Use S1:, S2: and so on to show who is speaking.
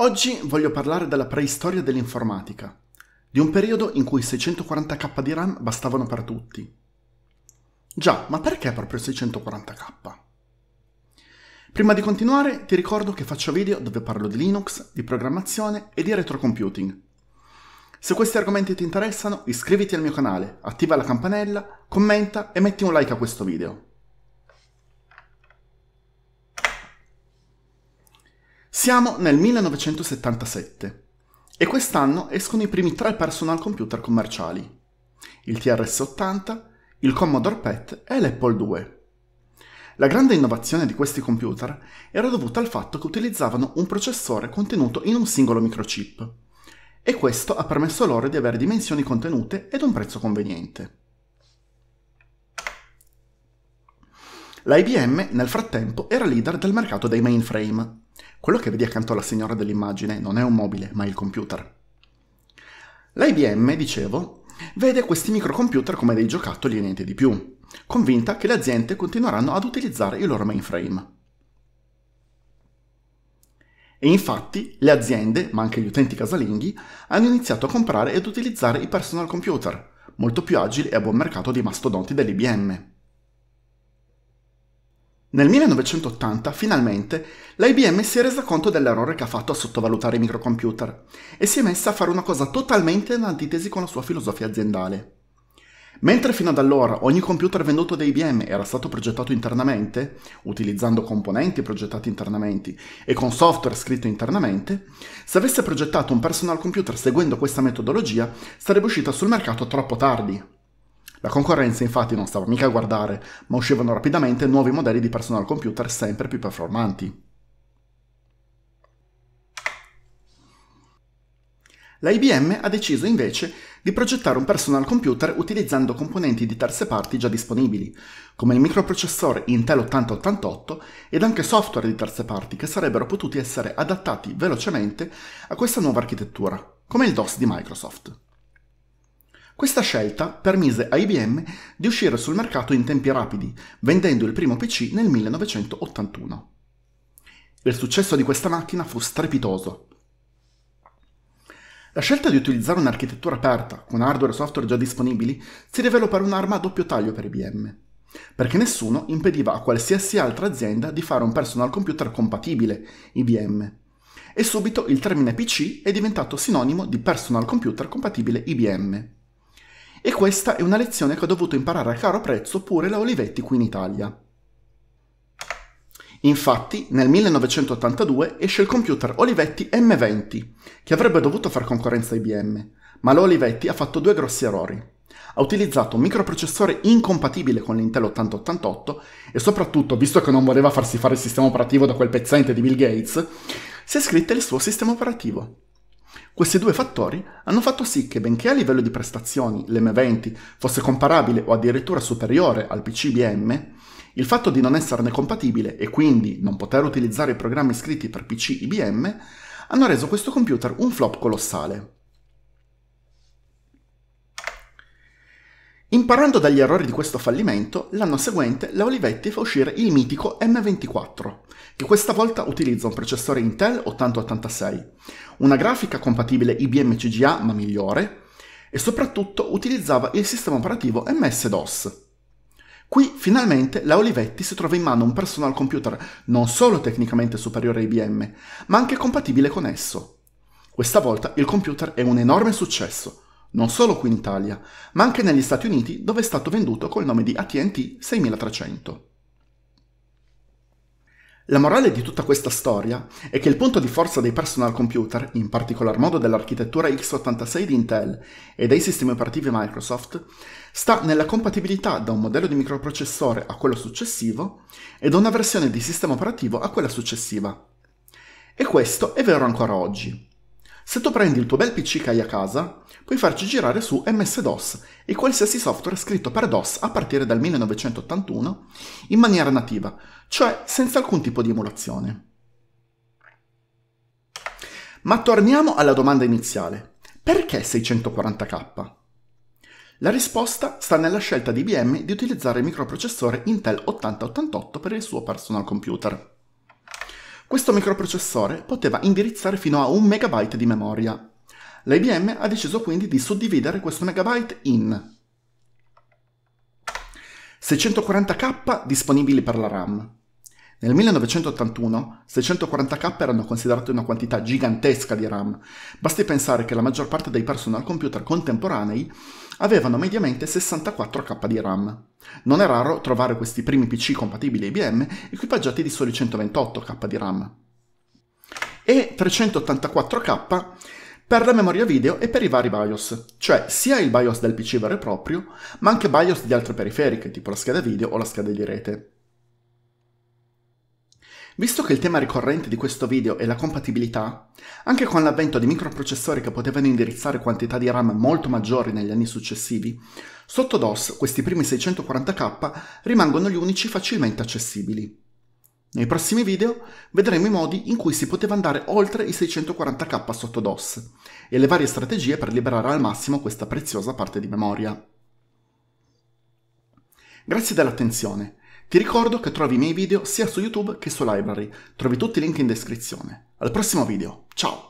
S1: Oggi voglio parlare della preistoria dell'informatica, di un periodo in cui 640k di RAM bastavano per tutti. Già, ma perché proprio 640k? Prima di continuare ti ricordo che faccio video dove parlo di Linux, di programmazione e di retrocomputing. Se questi argomenti ti interessano, iscriviti al mio canale, attiva la campanella, commenta e metti un like a questo video. Siamo nel 1977 e quest'anno escono i primi tre personal computer commerciali, il TRS-80, il Commodore PET e l'Apple II. La grande innovazione di questi computer era dovuta al fatto che utilizzavano un processore contenuto in un singolo microchip e questo ha permesso loro di avere dimensioni contenute ed un prezzo conveniente. L'IBM nel frattempo era leader del mercato dei mainframe quello che vedi accanto alla signora dell'immagine non è un mobile, ma il computer. L'IBM, dicevo, vede questi microcomputer come dei giocattoli e niente di più, convinta che le aziende continueranno ad utilizzare i loro mainframe. E infatti le aziende, ma anche gli utenti casalinghi, hanno iniziato a comprare ed utilizzare i personal computer, molto più agili e a buon mercato dei mastodonti dell'IBM. Nel 1980, finalmente, l'IBM si è resa conto dell'errore che ha fatto a sottovalutare i microcomputer e si è messa a fare una cosa totalmente in antitesi con la sua filosofia aziendale. Mentre fino ad allora ogni computer venduto da IBM era stato progettato internamente, utilizzando componenti progettati internamente e con software scritto internamente, se avesse progettato un personal computer seguendo questa metodologia sarebbe uscita sul mercato troppo tardi, la concorrenza infatti non stava mica a guardare, ma uscivano rapidamente nuovi modelli di personal computer sempre più performanti. La IBM ha deciso invece di progettare un personal computer utilizzando componenti di terze parti già disponibili, come il microprocessore Intel 8088 ed anche software di terze parti che sarebbero potuti essere adattati velocemente a questa nuova architettura, come il DOS di Microsoft. Questa scelta permise a IBM di uscire sul mercato in tempi rapidi, vendendo il primo PC nel 1981. Il successo di questa macchina fu strepitoso. La scelta di utilizzare un'architettura aperta, con hardware e software già disponibili, si rivelò per un'arma a doppio taglio per IBM, perché nessuno impediva a qualsiasi altra azienda di fare un personal computer compatibile IBM. E subito il termine PC è diventato sinonimo di personal computer compatibile IBM. E questa è una lezione che ho dovuto imparare a caro prezzo pure la Olivetti qui in Italia. Infatti, nel 1982 esce il computer Olivetti M20, che avrebbe dovuto far concorrenza a IBM, ma la Olivetti ha fatto due grossi errori. Ha utilizzato un microprocessore incompatibile con l'Intel 8088 e soprattutto, visto che non voleva farsi fare il sistema operativo da quel pezzente di Bill Gates, si è scritto il suo sistema operativo. Questi due fattori hanno fatto sì che benché a livello di prestazioni l'M20 fosse comparabile o addirittura superiore al PC IBM, il fatto di non esserne compatibile e quindi non poter utilizzare i programmi scritti per PC IBM hanno reso questo computer un flop colossale. Imparando dagli errori di questo fallimento, l'anno seguente la Olivetti fa uscire il mitico M24, che questa volta utilizza un processore Intel 8086, una grafica compatibile IBM CGA ma migliore, e soprattutto utilizzava il sistema operativo MS-DOS. Qui finalmente la Olivetti si trova in mano un personal computer non solo tecnicamente superiore a IBM, ma anche compatibile con esso. Questa volta il computer è un enorme successo, non solo qui in Italia, ma anche negli Stati Uniti dove è stato venduto col nome di ATT 6300. La morale di tutta questa storia è che il punto di forza dei personal computer, in particolar modo dell'architettura x86 di Intel e dei sistemi operativi Microsoft, sta nella compatibilità da un modello di microprocessore a quello successivo e da una versione di sistema operativo a quella successiva. E questo è vero ancora oggi. Se tu prendi il tuo bel PC che hai a casa, puoi farci girare su MS-DOS e qualsiasi software scritto per DOS a partire dal 1981 in maniera nativa, cioè senza alcun tipo di emulazione. Ma torniamo alla domanda iniziale. Perché 640k? La risposta sta nella scelta di IBM di utilizzare il microprocessore Intel 8088 per il suo personal computer. Questo microprocessore poteva indirizzare fino a un megabyte di memoria. L'IBM ha deciso quindi di suddividere questo megabyte in 640k disponibili per la RAM. Nel 1981 640k erano considerate una quantità gigantesca di RAM. Basti pensare che la maggior parte dei personal computer contemporanei avevano mediamente 64k di RAM. Non è raro trovare questi primi PC compatibili IBM equipaggiati di soli 128k di RAM. E 384k per la memoria video e per i vari BIOS, cioè sia il BIOS del PC vero e proprio, ma anche BIOS di altre periferiche, tipo la scheda video o la scheda di rete. Visto che il tema ricorrente di questo video è la compatibilità, anche con l'avvento di microprocessori che potevano indirizzare quantità di RAM molto maggiori negli anni successivi, sotto DOS questi primi 640k rimangono gli unici facilmente accessibili. Nei prossimi video vedremo i modi in cui si poteva andare oltre i 640k sotto DOS e le varie strategie per liberare al massimo questa preziosa parte di memoria. Grazie dell'attenzione. Ti ricordo che trovi i miei video sia su YouTube che su Library. Trovi tutti i link in descrizione. Al prossimo video. Ciao!